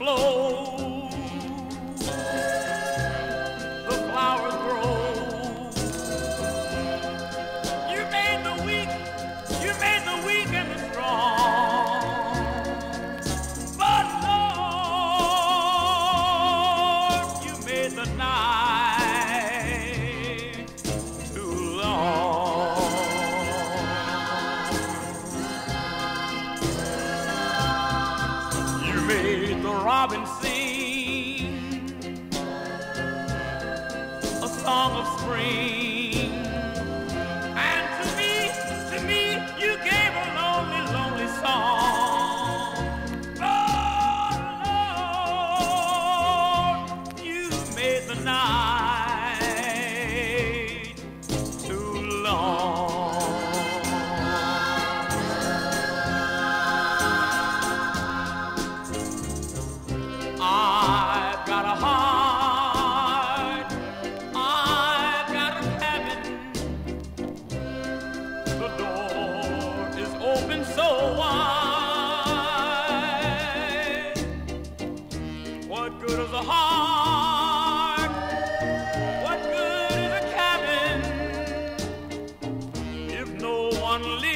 flow. Robin sing a song of spring. What good is a heart? What good is a cabin if no one lives?